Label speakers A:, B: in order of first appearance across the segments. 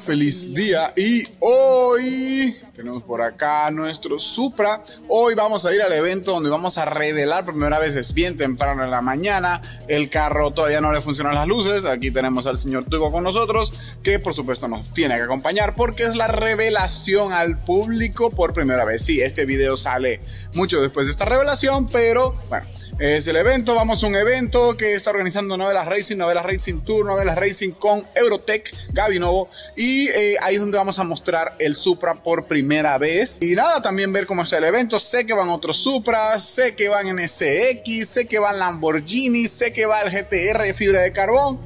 A: Feliz día y hoy tenemos por acá nuestro Supra. Hoy vamos a ir al evento donde vamos a revelar por primera vez, es bien temprano en la mañana. El carro todavía no le funcionan las luces. Aquí tenemos al señor Tugo con nosotros, que por supuesto nos tiene que acompañar porque es la revelación al público por primera vez. Sí, este video sale mucho después de esta revelación, pero bueno, es el evento. Vamos a un evento que está organizando Novelas Racing, Novelas Racing Tour, Novelas Racing con Eurotech, Gaby Novo. Y eh, ahí es donde vamos a mostrar el Supra por primera vez. Y nada, también ver cómo está el evento. Sé que van otros Supras, sé que van NSX, sé que van Lamborghini, sé que va el GTR fibra de carbón.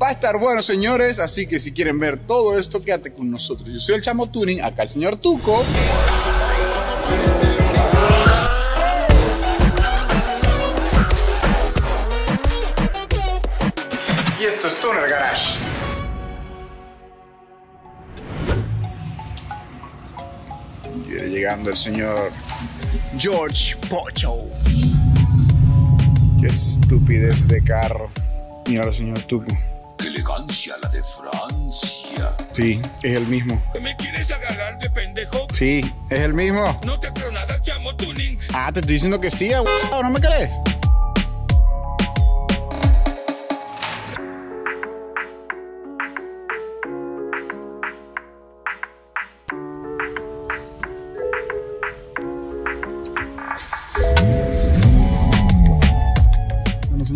A: Va a estar bueno, señores. Así que si quieren ver todo esto, quédate con nosotros. Yo soy el Chamo Tuning, acá el señor Tuco. Llegando el señor George Pocho. Qué estupidez de carro. Mira, señor Tuco.
B: ¡Qué elegancia la de Francia!
A: Sí, es el mismo.
B: ¿Me quieres agarrar de pendejo?
A: Sí, es el mismo.
B: No te creo nada, chamo tuning.
A: Ah, te estoy diciendo que sí, abuelo, ¿no me crees?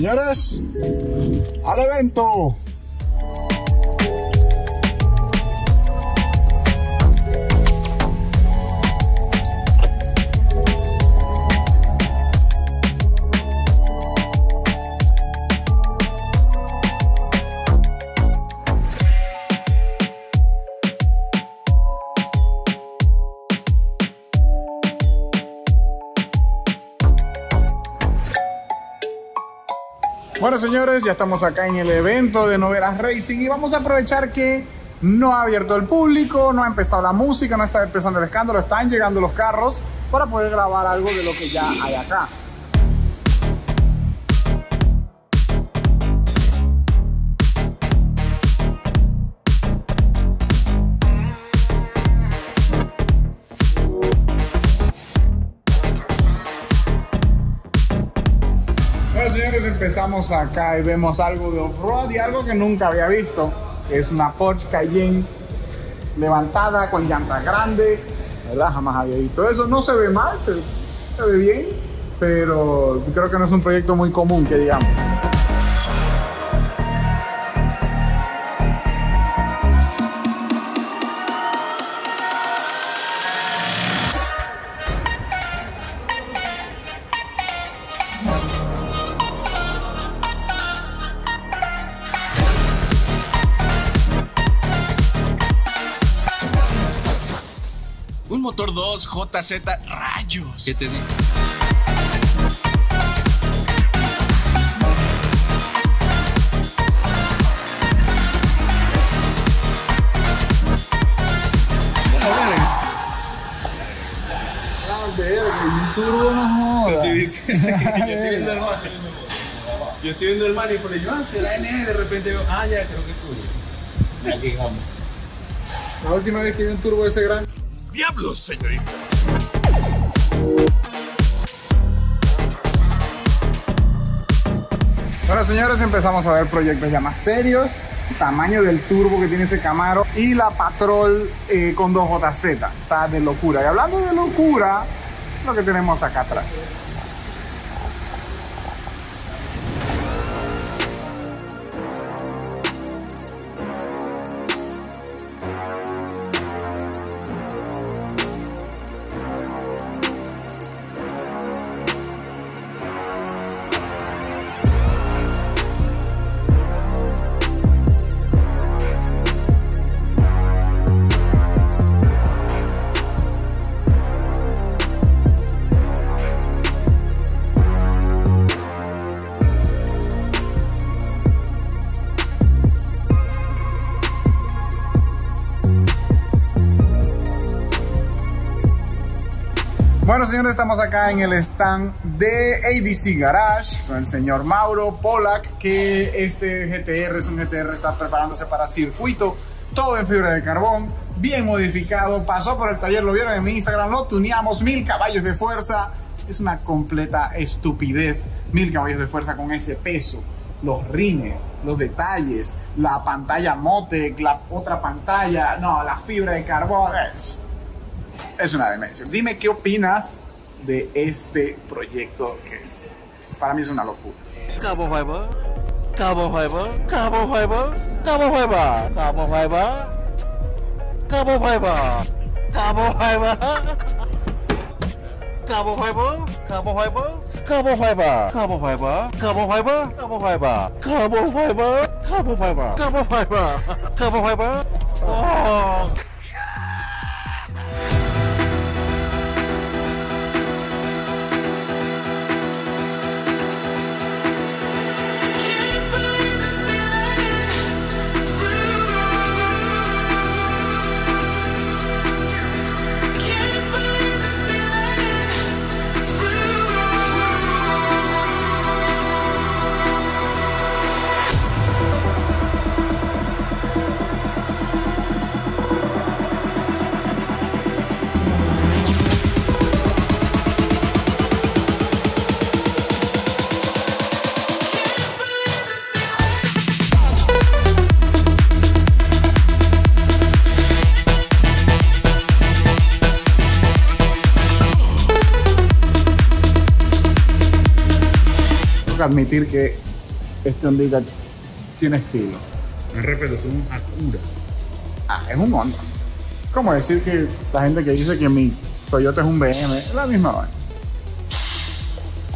A: Señores, al evento. Bueno, señores, ya estamos acá en el evento de Novelas Racing y vamos a aprovechar que no ha abierto el público, no ha empezado la música, no está empezando el escándalo, están llegando los carros para poder grabar algo de lo que ya hay acá. Señores, empezamos acá y vemos algo de off-road y algo que nunca había visto. Es una Porsche Cayenne levantada con llanta grande, ¿verdad? Jamás había visto eso. No se ve mal, se ve bien, pero creo que no es un proyecto muy común, que digamos.
B: Motor 2 JZ rayos.
C: ¿Qué te digo?
A: no
C: Yo estoy viendo el mar. Yo estoy viendo el mar y por ahí, ah, será NE, de repente veo, ah, ya, creo que es tuyo. Aquí vamos.
A: La última vez que vi un turbo ese grande.
B: ¡Diablos, señorita!
A: Bueno, señores, empezamos a ver proyectos ya más serios. Tamaño del turbo que tiene ese Camaro y la Patrol eh, con 2JZ. Está de locura. Y hablando de locura, lo que tenemos acá atrás. Estamos acá en el stand de ADC Garage con el señor Mauro Polak, que este GTR es un GTR, está preparándose para circuito. todo en fibra de carbón, bien modificado, pasó por el taller, lo vieron en mi Instagram, lo tuneamos, mil caballos de fuerza. Es una completa estupidez, mil caballos de fuerza con ese peso. Los rines, los detalles, la pantalla Motec, la otra pantalla, no, la fibra de carbón, es, es una demencia. Dime qué opinas de este proyecto que es. Para mí es una locura.
D: Cabo Fiber, Cabo Fiber, Cabo Fiber, Cabo Fiber, Cabo Fiber, Cabo Fiber, Cabo Fiber, Cabo Fiber, Cabo Fiber, Cabo Fiber, Cabo Fiber, Cabo Fiber, Cabo Fiber, Cabo Fiber, Cabo Fiber, Cabo Fiber, Cabo Fiber. Oh.
A: Tengo que este Honda tiene estilo.
C: Me respeto, son un Acura.
A: Ah, es un Honda. ¿Cómo decir que la gente que dice que mi Toyota es un BM es la misma vaina?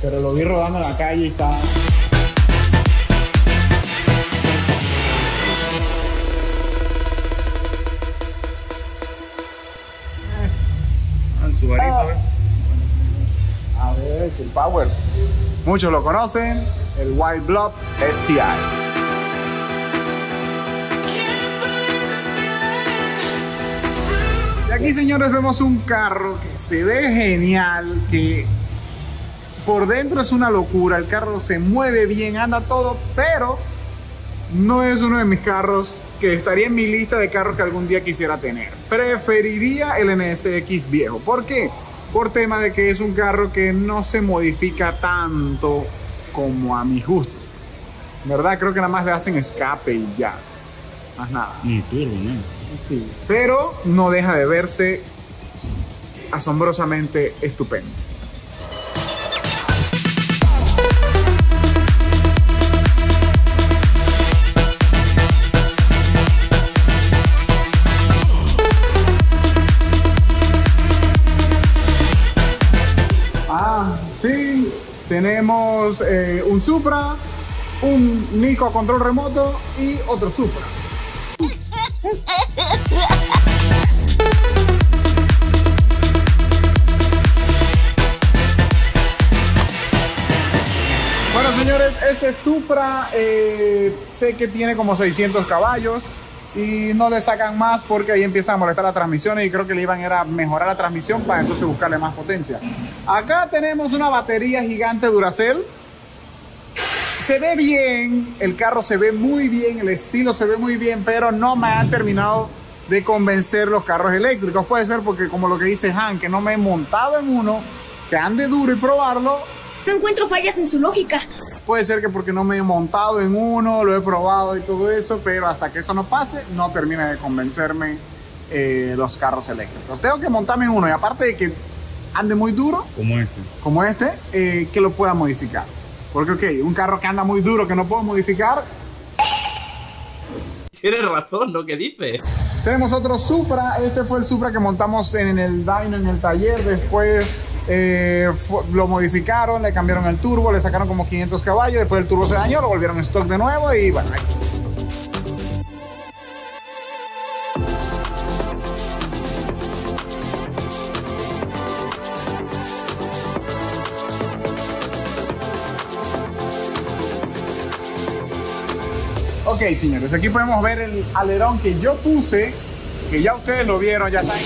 A: Pero lo vi rodando en la calle y está.
C: Ah, el Subarito,
A: Ah. A ver, el Power. Muchos lo conocen, el White Blood STI. Aquí, señores, vemos un carro que se ve genial, que por dentro es una locura. El carro se mueve bien, anda todo, pero no es uno de mis carros que estaría en mi lista de carros que algún día quisiera tener. Preferiría el NSX viejo. ¿Por qué? Por tema de que es un carro que no se modifica tanto como a mis gustos. ¿Verdad? Creo que nada más le hacen escape y ya. Más nada.
C: Ni turbo, ¿no?
A: Sí, pero no deja de verse asombrosamente estupendo. Supra, un Nico control remoto y otro Supra. Bueno, señores, este Supra eh, sé que tiene como 600 caballos y no le sacan más porque ahí empieza a molestar la transmisión y creo que le iban a mejorar la transmisión para entonces buscarle más potencia. Acá tenemos una batería gigante Duracell. Se ve bien, el carro se ve muy bien, el estilo se ve muy bien, pero no me han terminado de convencer los carros eléctricos. Puede ser porque como lo que dice Han, que no me he montado en uno, que ande duro y probarlo,
E: No encuentro fallas en su lógica.
A: Puede ser que porque no me he montado en uno, lo he probado y todo eso, pero hasta que eso no pase, no termina de convencerme eh, los carros eléctricos. Tengo que montarme en uno y aparte de que ande muy duro,
C: Como este.
A: como este, eh, que lo pueda modificar. Porque, ok, un carro que anda muy duro que no puedo modificar,
F: Tienes razón, ¿no? ¿Qué dices?
A: Tenemos otro Supra. Este fue el Supra que montamos en el dyno, en el taller. Después eh, lo modificaron, le cambiaron el turbo, le sacaron como 500 caballos. Después el turbo se dañó, lo volvieron en stock de nuevo y bueno, ahí señores, aquí podemos ver el alerón que yo puse, que ya ustedes lo vieron, ya saben.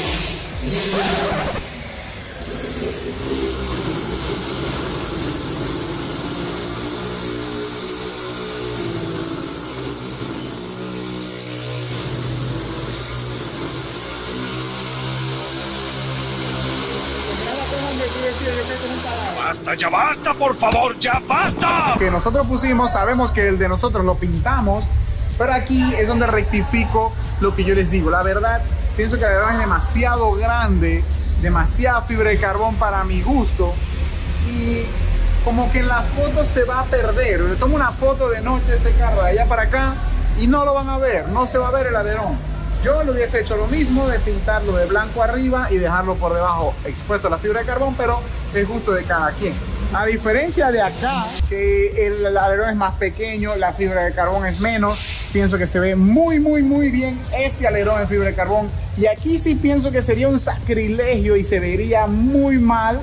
B: Basta, ya basta, por favor, ya basta.
A: Que nosotros pusimos, sabemos que el de nosotros lo pintamos pero aquí es donde rectifico lo que yo les digo. La verdad, pienso que el alerón es demasiado grande, demasiada fibra de carbón para mi gusto y como que en las fotos se va a perder. Le tomo una foto de noche de este carro de allá para acá y no lo van a ver, no se va a ver el alerón. Yo le hubiese hecho lo mismo de pintarlo de blanco arriba y dejarlo por debajo expuesto a la fibra de carbón, pero es gusto de cada quien. A diferencia de acá, que el alerón es más pequeño, la fibra de carbón es menos, pienso que se ve muy, muy, muy bien este alerón en fibra de carbón. Y aquí sí pienso que sería un sacrilegio y se vería muy mal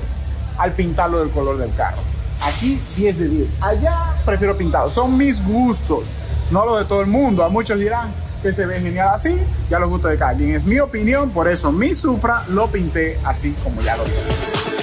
A: al pintarlo del color del carro. Aquí 10 de 10. Allá prefiero pintado. Son mis gustos, no los de todo el mundo. A muchos dirán que se ve genial así, ya los gustos de cada quien. Es mi opinión, por eso mi Supra lo pinté así como ya lo vi.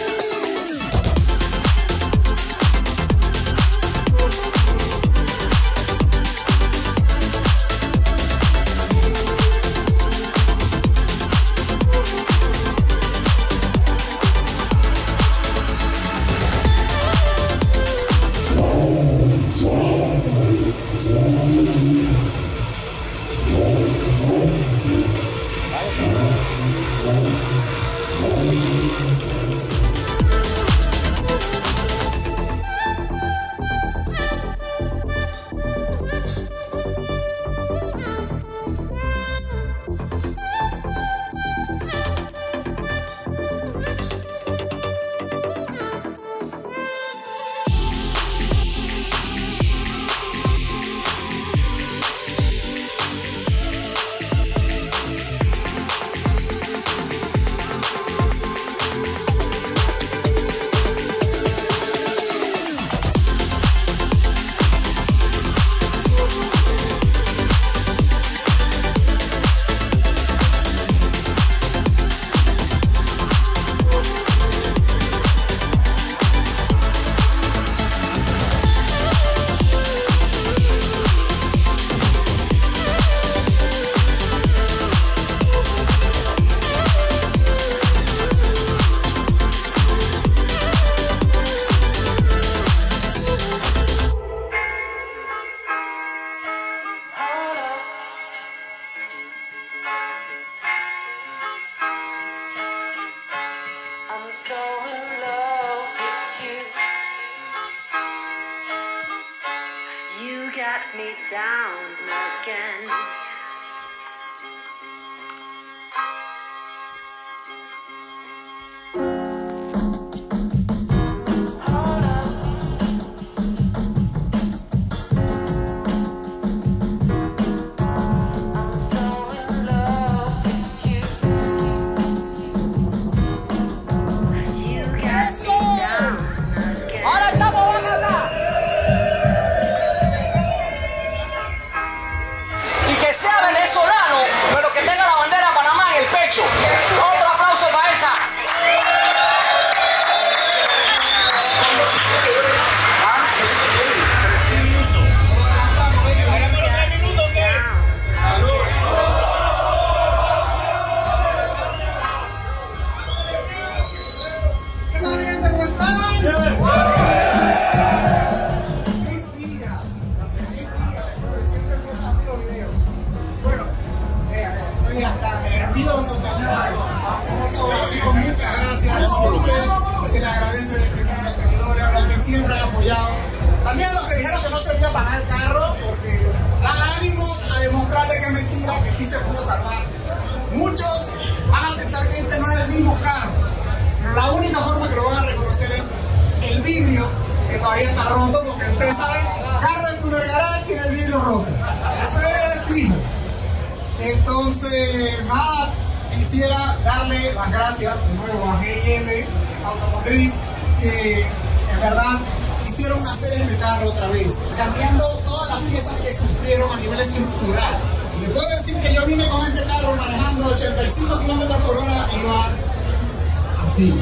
A: Gracias de nuevo a GM Automotriz, que en verdad hicieron hacer este carro otra vez, cambiando todas las piezas que sufrieron a nivel estructural. Y les puedo decir que yo vine con este carro manejando 85 kilómetros por hora y va así.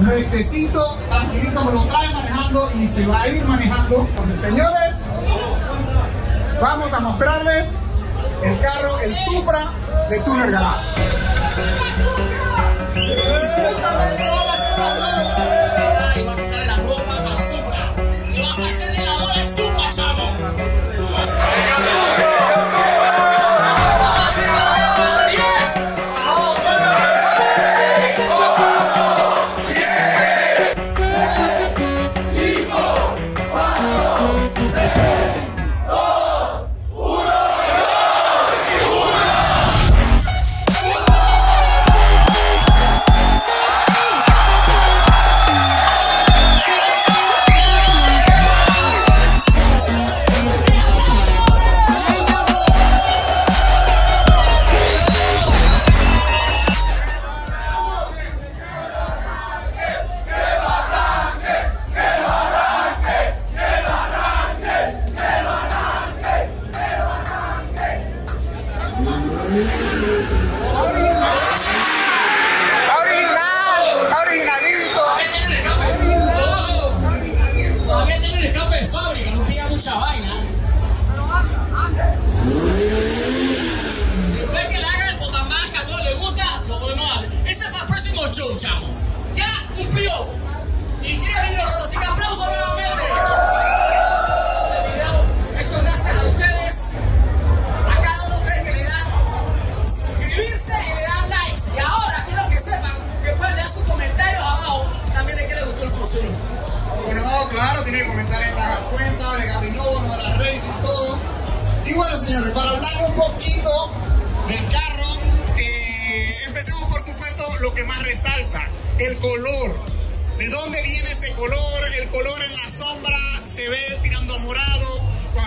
A: Rectecito, tranquilito, me lo trae manejando y se va a ir manejando. Entonces, señores, vamos a mostrarles el carro, el Supra de Tuner Garage.
G: Supra. Y vas a amor al Supra, chamo.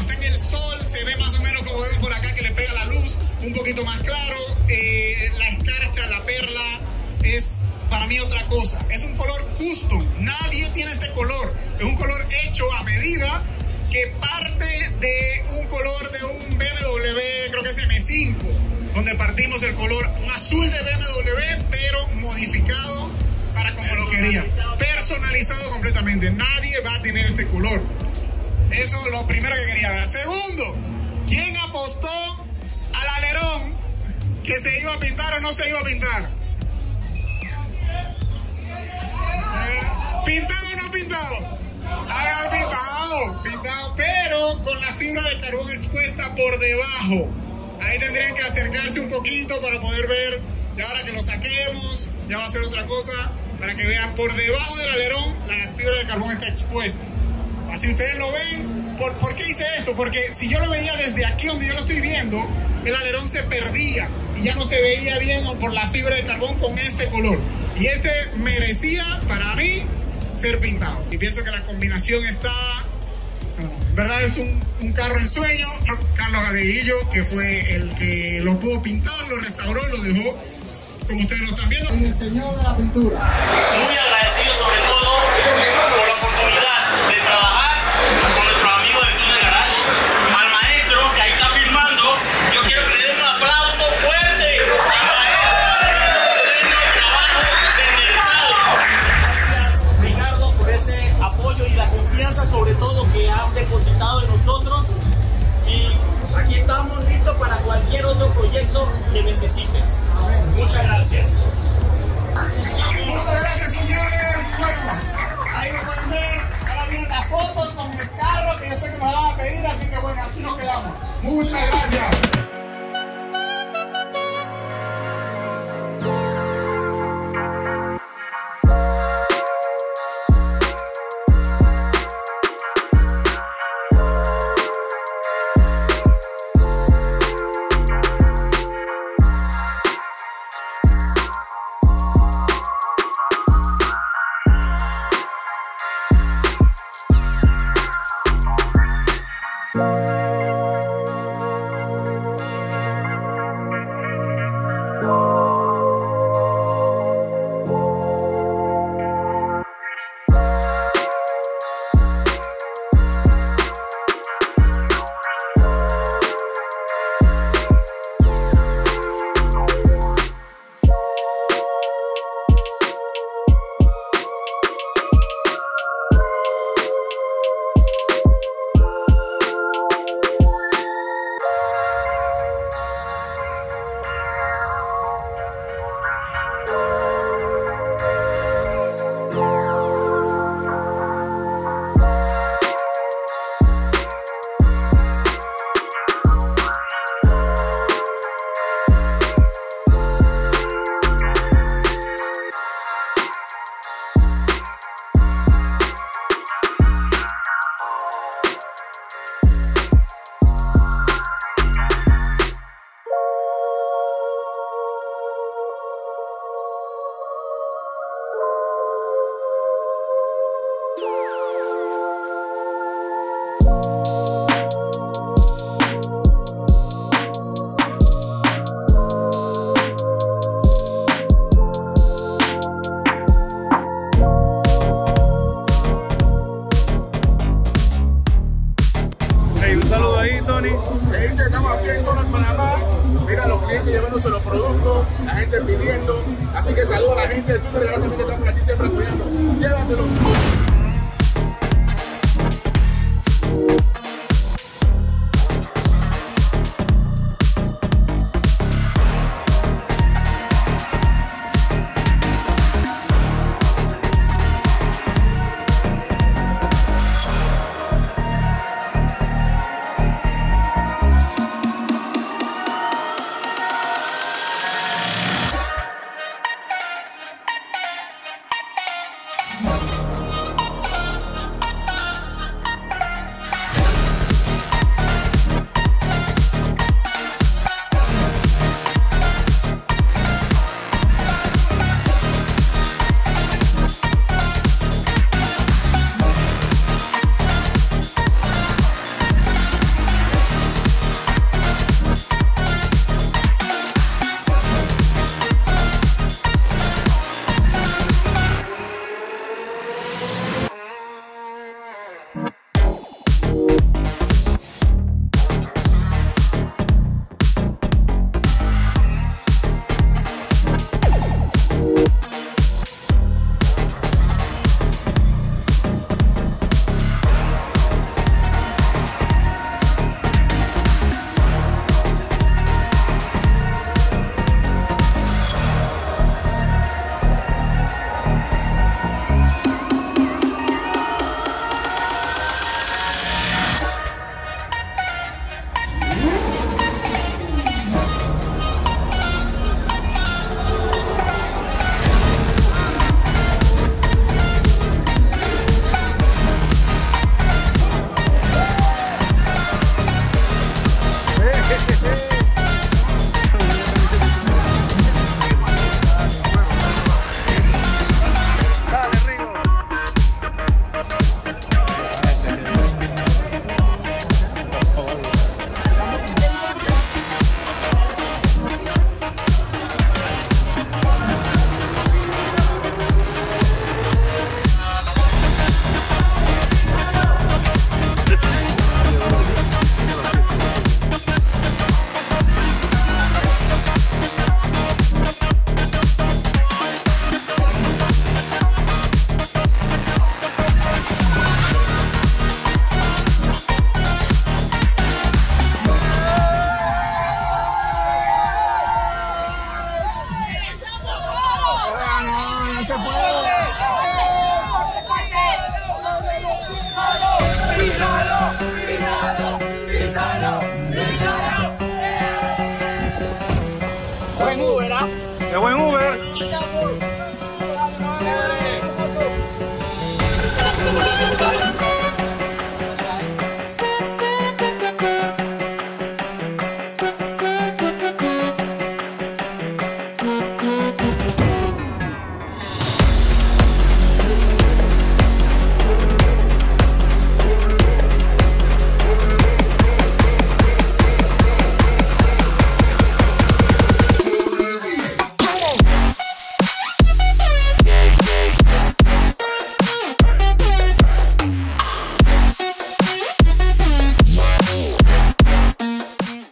H: Está
A: en el sol se ve más o menos como vemos por acá que le pega la luz un poquito más claro. Eh, la escarcha, la perla es para mí otra cosa. Es un color custom. Nadie tiene este color. Es un color hecho a medida que parte de un color de un BMW, creo que es M5, donde partimos el color, un azul de BMW, pero modificado para como lo quería. Personalizado completamente. Nadie va a tener este color. Lo primero que quería dar. Segundo, ¿quién apostó al alerón que se iba a pintar o no se iba a pintar? Eh, ¿Pintado o no pintado? Ah, pintado, pintado, pero con la fibra de carbón expuesta por debajo. Ahí tendrían que acercarse un poquito para poder ver. Y ahora que lo saquemos, ya va a ser otra cosa. Para que vean, por debajo del alerón, la fibra de carbón está expuesta. Así ustedes lo ven. ¿Por, ¿Por qué hice esto? Porque si yo lo veía desde aquí donde yo lo estoy viendo, el alerón se perdía y ya no se veía bien por la fibra de carbón con este color. Y este merecía, para mí, ser pintado. Y pienso que la combinación está... En verdad es un, un carro en sueño. Carlos Galeguillo, que fue el que lo pudo pintar, lo restauró y lo dejó como ustedes lo están viendo. El señor de la pintura.
I: muy agradecido sobre todo por la oportunidad de trabajar con Al maestro que ahí está filmando, yo quiero que le den un aplauso fuerte al maestro. Gracias Ricardo por ese apoyo y la confianza sobre todo que han depositado en nosotros. Y aquí estamos listos para cualquier otro proyecto que necesiten. Muchas gracias.
A: Muchas gracias.